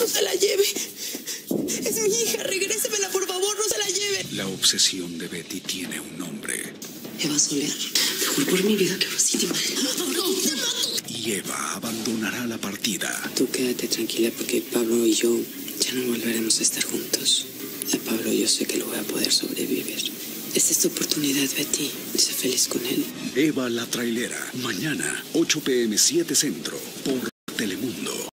No se la lleve. Es mi hija, regrésemela, por favor, no se la lleve. La obsesión de Betty tiene un nombre. Eva Soler, te juro por mi vida que Rosita No, no, te mato. Y Eva abandonará la partida. Tú quédate tranquila porque Pablo y yo ya no volveremos a estar juntos. A Pablo yo sé que lo voy a poder sobrevivir. Esta es tu oportunidad, Betty. Sé feliz con él. Eva la trailera. Mañana, 8 pm 7 Centro. Por Telemundo.